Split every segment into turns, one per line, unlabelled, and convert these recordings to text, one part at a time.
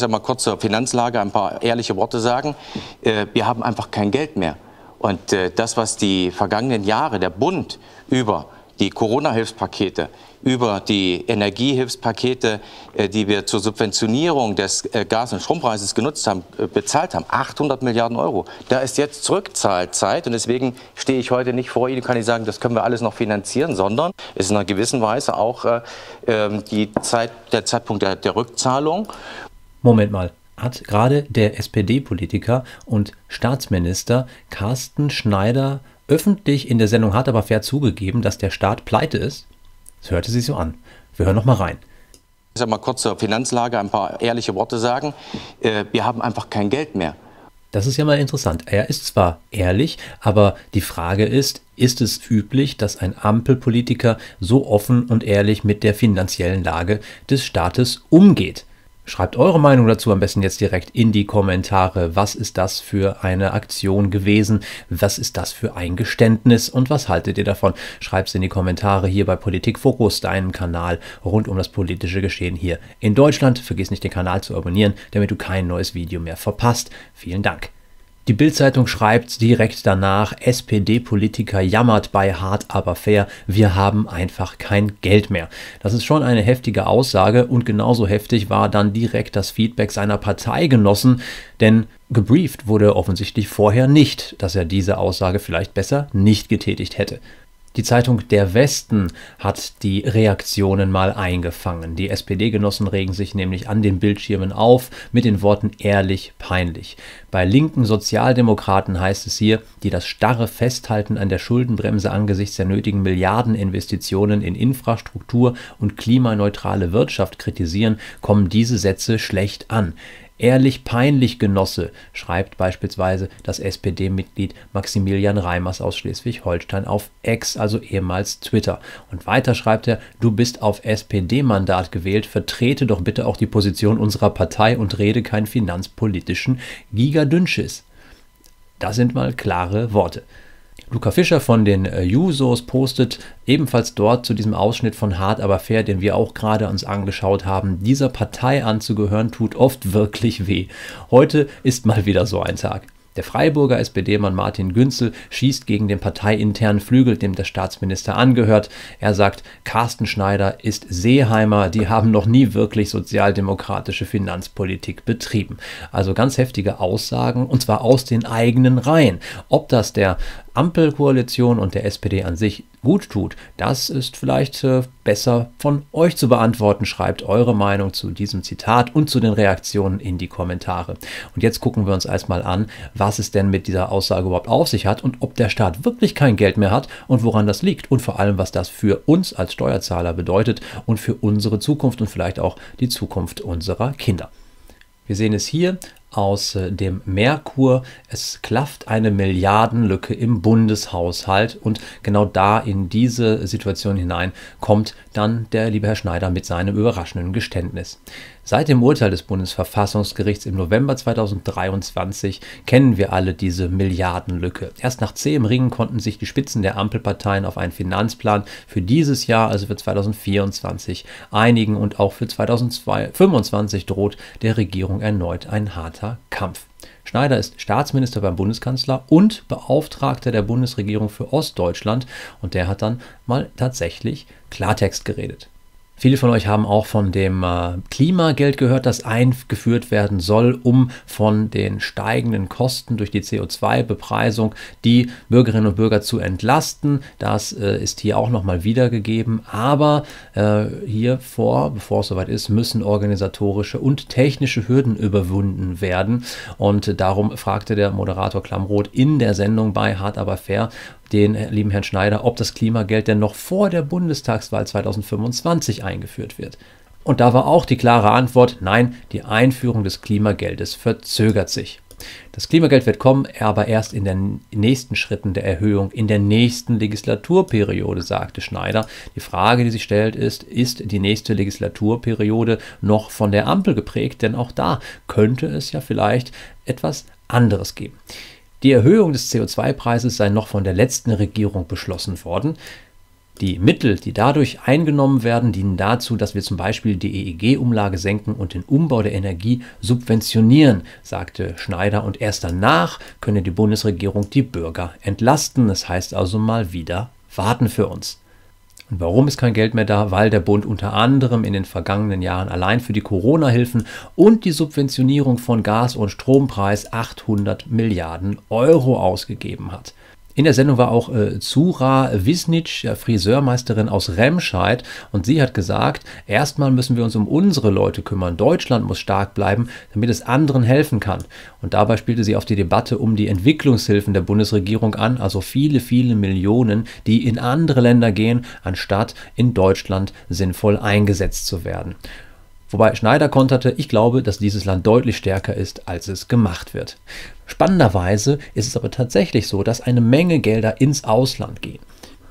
Ich sage mal kurz zur Finanzlage ein paar ehrliche Worte sagen. Äh, wir haben einfach kein Geld mehr. Und äh, das, was die vergangenen Jahre der Bund über die Corona-Hilfspakete, über die Energiehilfspakete, äh, die wir zur Subventionierung des Gas- und Strompreises genutzt haben, bezahlt haben. 800 Milliarden Euro. Da ist jetzt Zurückzahlzeit und deswegen stehe ich heute nicht vor Ihnen kann nicht sagen, das können wir alles noch finanzieren, sondern es ist in einer gewissen Weise auch ähm, die Zeit, der Zeitpunkt der, der Rückzahlung.
Moment mal, hat gerade der SPD-Politiker und Staatsminister Carsten Schneider öffentlich in der Sendung Hart aber fair zugegeben, dass der Staat pleite ist? Das hörte sich so an. Wir hören noch mal rein.
Ich sage mal kurz zur Finanzlage ein paar ehrliche Worte sagen. Äh, wir haben einfach kein Geld mehr.
Das ist ja mal interessant. Er ist zwar ehrlich, aber die Frage ist, ist es üblich, dass ein Ampelpolitiker so offen und ehrlich mit der finanziellen Lage des Staates umgeht? Schreibt eure Meinung dazu am besten jetzt direkt in die Kommentare. Was ist das für eine Aktion gewesen? Was ist das für ein Geständnis? Und was haltet ihr davon? Schreibt es in die Kommentare hier bei Politik Fokus, deinem Kanal rund um das politische Geschehen hier in Deutschland. Vergiss nicht den Kanal zu abonnieren, damit du kein neues Video mehr verpasst. Vielen Dank. Die Bildzeitung schreibt direkt danach, SPD-Politiker jammert bei Hart aber fair, wir haben einfach kein Geld mehr. Das ist schon eine heftige Aussage und genauso heftig war dann direkt das Feedback seiner Parteigenossen, denn gebrieft wurde offensichtlich vorher nicht, dass er diese Aussage vielleicht besser nicht getätigt hätte. Die Zeitung Der Westen hat die Reaktionen mal eingefangen. Die SPD-Genossen regen sich nämlich an den Bildschirmen auf mit den Worten ehrlich peinlich. Bei linken Sozialdemokraten heißt es hier, die das starre Festhalten an der Schuldenbremse angesichts der nötigen Milliardeninvestitionen in Infrastruktur und klimaneutrale Wirtschaft kritisieren, kommen diese Sätze schlecht an. Ehrlich peinlich, Genosse, schreibt beispielsweise das SPD-Mitglied Maximilian Reimers aus Schleswig-Holstein auf X, also ehemals Twitter. Und weiter schreibt er, du bist auf SPD-Mandat gewählt, vertrete doch bitte auch die Position unserer Partei und rede keinen finanzpolitischen Gigadünnschiss. Das sind mal klare Worte. Luca Fischer von den äh, Jusos postet ebenfalls dort zu diesem Ausschnitt von Hart aber fair, den wir auch gerade uns angeschaut haben. Dieser Partei anzugehören tut oft wirklich weh. Heute ist mal wieder so ein Tag. Der Freiburger SPD-Mann Martin Günzel schießt gegen den parteiinternen Flügel, dem der Staatsminister angehört. Er sagt, Carsten Schneider ist Seeheimer, die haben noch nie wirklich sozialdemokratische Finanzpolitik betrieben. Also ganz heftige Aussagen und zwar aus den eigenen Reihen. Ob das der Ampelkoalition und der SPD an sich gut tut, das ist vielleicht äh, besser von euch zu beantworten. Schreibt eure Meinung zu diesem Zitat und zu den Reaktionen in die Kommentare. Und jetzt gucken wir uns erstmal an, was es denn mit dieser Aussage überhaupt auf sich hat und ob der Staat wirklich kein Geld mehr hat und woran das liegt und vor allem, was das für uns als Steuerzahler bedeutet und für unsere Zukunft und vielleicht auch die Zukunft unserer Kinder. Wir sehen es hier aus äh, dem Merkur. Es klafft eine Milliardenlücke im Bundeshaushalt und genau da in diese Situation hinein kommt dann der liebe Herr Schneider mit seinem überraschenden Geständnis. Seit dem Urteil des Bundesverfassungsgerichts im November 2023 kennen wir alle diese Milliardenlücke. Erst nach zähem Ringen konnten sich die Spitzen der Ampelparteien auf einen Finanzplan für dieses Jahr, also für 2024, einigen und auch für 2025 droht der Regierung erneut ein harter Kampf. Schneider ist Staatsminister beim Bundeskanzler und Beauftragter der Bundesregierung für Ostdeutschland und der hat dann mal tatsächlich Klartext geredet. Viele von euch haben auch von dem äh, Klimageld gehört, das eingeführt werden soll, um von den steigenden Kosten durch die CO2-Bepreisung die Bürgerinnen und Bürger zu entlasten. Das äh, ist hier auch nochmal wiedergegeben. Aber äh, hier vor, bevor es soweit ist, müssen organisatorische und technische Hürden überwunden werden. Und darum fragte der Moderator Klamroth in der Sendung bei Hart aber fair, den lieben Herrn Schneider, ob das Klimageld denn noch vor der Bundestagswahl 2025 eingeführt wird. Und da war auch die klare Antwort, nein, die Einführung des Klimageldes verzögert sich. Das Klimageld wird kommen, aber erst in den nächsten Schritten der Erhöhung in der nächsten Legislaturperiode, sagte Schneider. Die Frage, die sich stellt, ist, ist die nächste Legislaturperiode noch von der Ampel geprägt? Denn auch da könnte es ja vielleicht etwas anderes geben. Die Erhöhung des CO2-Preises sei noch von der letzten Regierung beschlossen worden. Die Mittel, die dadurch eingenommen werden, dienen dazu, dass wir zum Beispiel die EEG-Umlage senken und den Umbau der Energie subventionieren, sagte Schneider. Und erst danach könne die Bundesregierung die Bürger entlasten. Das heißt also mal wieder warten für uns. Und warum ist kein Geld mehr da? Weil der Bund unter anderem in den vergangenen Jahren allein für die Corona-Hilfen und die Subventionierung von Gas- und Strompreis 800 Milliarden Euro ausgegeben hat. In der Sendung war auch äh, Zura Wisnic, Friseurmeisterin aus Remscheid, und sie hat gesagt, erstmal müssen wir uns um unsere Leute kümmern. Deutschland muss stark bleiben, damit es anderen helfen kann. Und dabei spielte sie auf die Debatte um die Entwicklungshilfen der Bundesregierung an, also viele, viele Millionen, die in andere Länder gehen, anstatt in Deutschland sinnvoll eingesetzt zu werden. Wobei Schneider konterte, ich glaube, dass dieses Land deutlich stärker ist, als es gemacht wird. Spannenderweise ist es aber tatsächlich so, dass eine Menge Gelder ins Ausland gehen.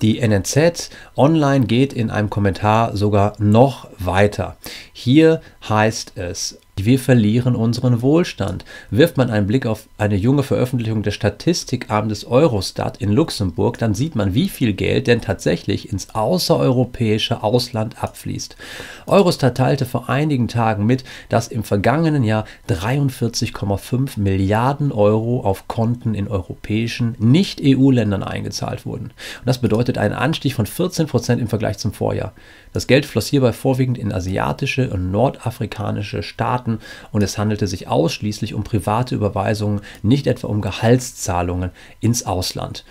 Die NNZ Online geht in einem Kommentar sogar noch weiter. Hier heißt es, wir verlieren unseren Wohlstand. Wirft man einen Blick auf eine junge Veröffentlichung des Statistikamtes Eurostat in Luxemburg, dann sieht man, wie viel Geld denn tatsächlich ins außereuropäische Ausland abfließt. Eurostat teilte vor einigen Tagen mit, dass im vergangenen Jahr 43,5 Milliarden Euro auf Konten in europäischen Nicht-EU-Ländern eingezahlt wurden. Und das bedeutet einen Anstieg von 14 Prozent im Vergleich zum Vorjahr. Das Geld floss hierbei vorwiegend in asiatische und nordafrikanische Staaten und es handelte sich ausschließlich um private Überweisungen, nicht etwa um Gehaltszahlungen ins Ausland.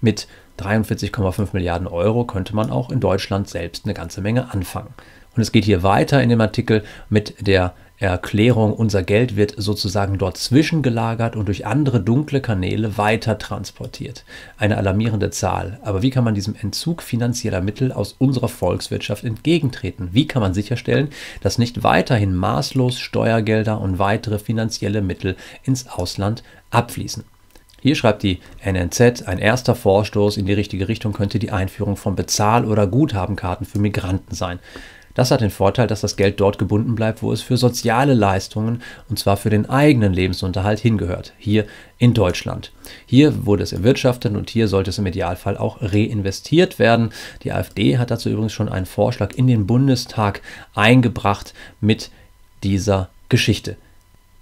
Mit 43,5 Milliarden Euro könnte man auch in Deutschland selbst eine ganze Menge anfangen. Und es geht hier weiter in dem Artikel mit der Erklärung, unser Geld wird sozusagen dort zwischengelagert und durch andere dunkle Kanäle weiter transportiert. Eine alarmierende Zahl. Aber wie kann man diesem Entzug finanzieller Mittel aus unserer Volkswirtschaft entgegentreten? Wie kann man sicherstellen, dass nicht weiterhin maßlos Steuergelder und weitere finanzielle Mittel ins Ausland abfließen? Hier schreibt die NNZ, ein erster Vorstoß in die richtige Richtung könnte die Einführung von Bezahl- oder Guthabenkarten für Migranten sein. Das hat den Vorteil, dass das Geld dort gebunden bleibt, wo es für soziale Leistungen, und zwar für den eigenen Lebensunterhalt, hingehört, hier in Deutschland. Hier wurde es erwirtschaftet und hier sollte es im Idealfall auch reinvestiert werden. Die AfD hat dazu übrigens schon einen Vorschlag in den Bundestag eingebracht mit dieser Geschichte.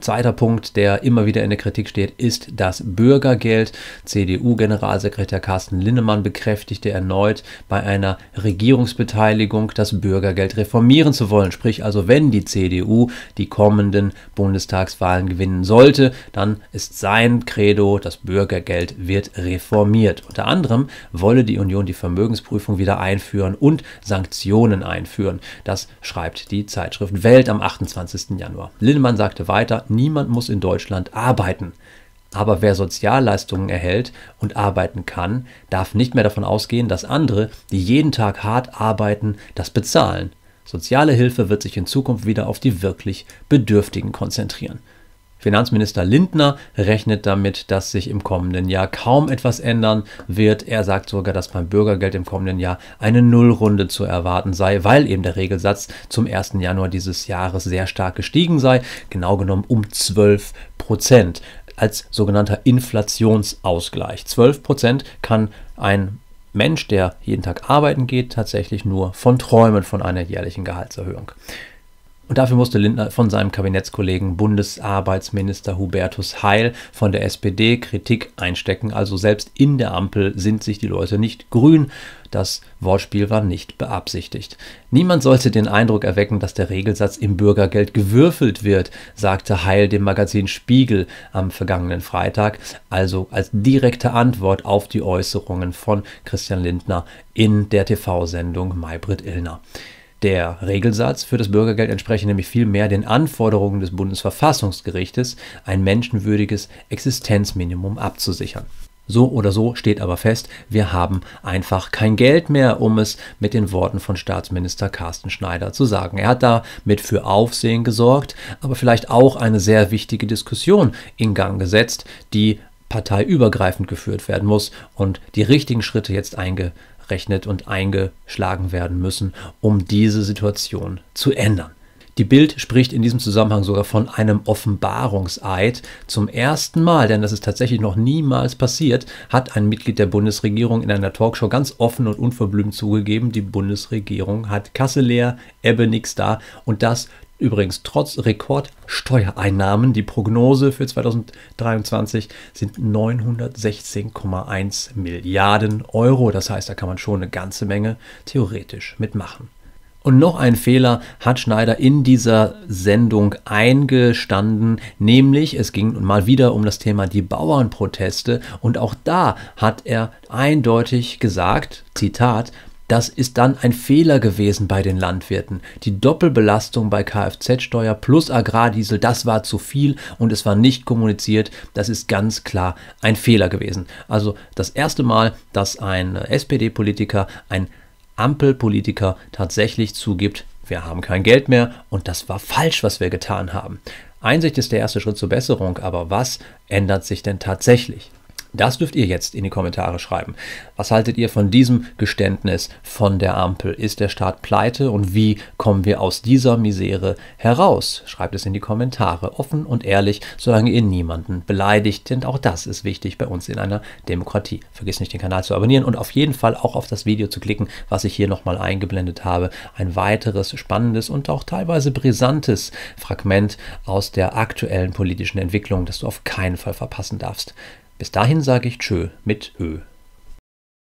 Zweiter Punkt, der immer wieder in der Kritik steht, ist das Bürgergeld. CDU-Generalsekretär Carsten Linnemann bekräftigte erneut bei einer Regierungsbeteiligung das Bürgergeld reformieren zu wollen. Sprich also, wenn die CDU die kommenden Bundestagswahlen gewinnen sollte, dann ist sein Credo, das Bürgergeld wird reformiert. Unter anderem wolle die Union die Vermögensprüfung wieder einführen und Sanktionen einführen. Das schreibt die Zeitschrift Welt am 28. Januar. Linnemann sagte weiter, niemand muss in Deutschland arbeiten. Aber wer Sozialleistungen erhält und arbeiten kann, darf nicht mehr davon ausgehen, dass andere, die jeden Tag hart arbeiten, das bezahlen. Soziale Hilfe wird sich in Zukunft wieder auf die wirklich Bedürftigen konzentrieren. Finanzminister Lindner rechnet damit, dass sich im kommenden Jahr kaum etwas ändern wird. Er sagt sogar, dass beim Bürgergeld im kommenden Jahr eine Nullrunde zu erwarten sei, weil eben der Regelsatz zum 1. Januar dieses Jahres sehr stark gestiegen sei, genau genommen um 12 Prozent als sogenannter Inflationsausgleich. 12 Prozent kann ein Mensch, der jeden Tag arbeiten geht, tatsächlich nur von träumen von einer jährlichen Gehaltserhöhung. Und dafür musste Lindner von seinem Kabinettskollegen Bundesarbeitsminister Hubertus Heil von der SPD Kritik einstecken. Also selbst in der Ampel sind sich die Leute nicht grün. Das Wortspiel war nicht beabsichtigt. Niemand sollte den Eindruck erwecken, dass der Regelsatz im Bürgergeld gewürfelt wird, sagte Heil dem Magazin Spiegel am vergangenen Freitag, also als direkte Antwort auf die Äußerungen von Christian Lindner in der TV-Sendung Maybrit Illner. Der Regelsatz für das Bürgergeld entspreche nämlich vielmehr den Anforderungen des Bundesverfassungsgerichtes, ein menschenwürdiges Existenzminimum abzusichern. So oder so steht aber fest, wir haben einfach kein Geld mehr, um es mit den Worten von Staatsminister Carsten Schneider zu sagen. Er hat damit für Aufsehen gesorgt, aber vielleicht auch eine sehr wichtige Diskussion in Gang gesetzt, die parteiübergreifend geführt werden muss und die richtigen Schritte jetzt eingesetzt abgerechnet und eingeschlagen werden müssen, um diese Situation zu ändern. Die Bild spricht in diesem Zusammenhang sogar von einem Offenbarungseid. Zum ersten Mal, denn das ist tatsächlich noch niemals passiert, hat ein Mitglied der Bundesregierung in einer Talkshow ganz offen und unverblümt zugegeben, die Bundesregierung hat Kasse leer, Ebbe nix da und das Übrigens, trotz Rekordsteuereinnahmen, die Prognose für 2023 sind 916,1 Milliarden Euro. Das heißt, da kann man schon eine ganze Menge theoretisch mitmachen. Und noch ein Fehler hat Schneider in dieser Sendung eingestanden, nämlich es ging mal wieder um das Thema die Bauernproteste und auch da hat er eindeutig gesagt, Zitat, das ist dann ein Fehler gewesen bei den Landwirten. Die Doppelbelastung bei Kfz-Steuer plus Agrardiesel, das war zu viel und es war nicht kommuniziert. Das ist ganz klar ein Fehler gewesen. Also das erste Mal, dass ein SPD-Politiker, ein Ampelpolitiker tatsächlich zugibt, wir haben kein Geld mehr und das war falsch, was wir getan haben. Einsicht ist der erste Schritt zur Besserung, aber was ändert sich denn tatsächlich? Das dürft ihr jetzt in die Kommentare schreiben. Was haltet ihr von diesem Geständnis von der Ampel? Ist der Staat pleite und wie kommen wir aus dieser Misere heraus? Schreibt es in die Kommentare, offen und ehrlich, solange ihr niemanden beleidigt, denn auch das ist wichtig bei uns in einer Demokratie. Vergiss nicht, den Kanal zu abonnieren und auf jeden Fall auch auf das Video zu klicken, was ich hier nochmal eingeblendet habe. Ein weiteres spannendes und auch teilweise brisantes Fragment aus der aktuellen politischen Entwicklung, das du auf keinen Fall verpassen darfst. Bis dahin sage ich Tschö mit Ö.